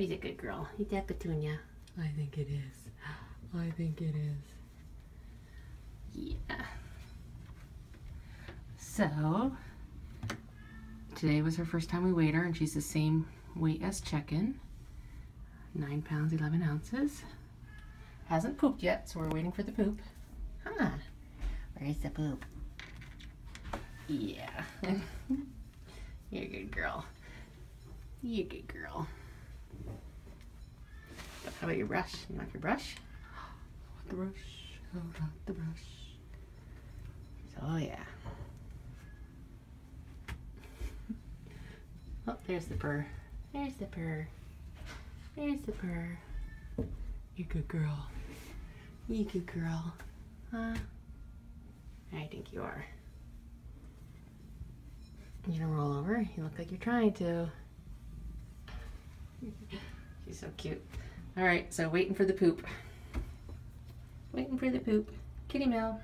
He's a good girl. Eat that petunia. I think it is. I think it is. Yeah. So, today was her first time we weighed her, and she's the same weight as check-in. 9 pounds, 11 ounces. Hasn't pooped yet, so we're waiting for the poop. Huh. Where's the poop? Yeah. You're a good girl. You're a good girl. How about your brush? You want your brush? The brush. Oh, the brush. Oh yeah. Oh, there's the purr. There's the purr. There's the purr. You good girl. You good girl. Huh? I think you are. You gonna roll over? You look like you're trying to. She's so cute. All right, so waiting for the poop. Waiting for the poop. Kitty Mel.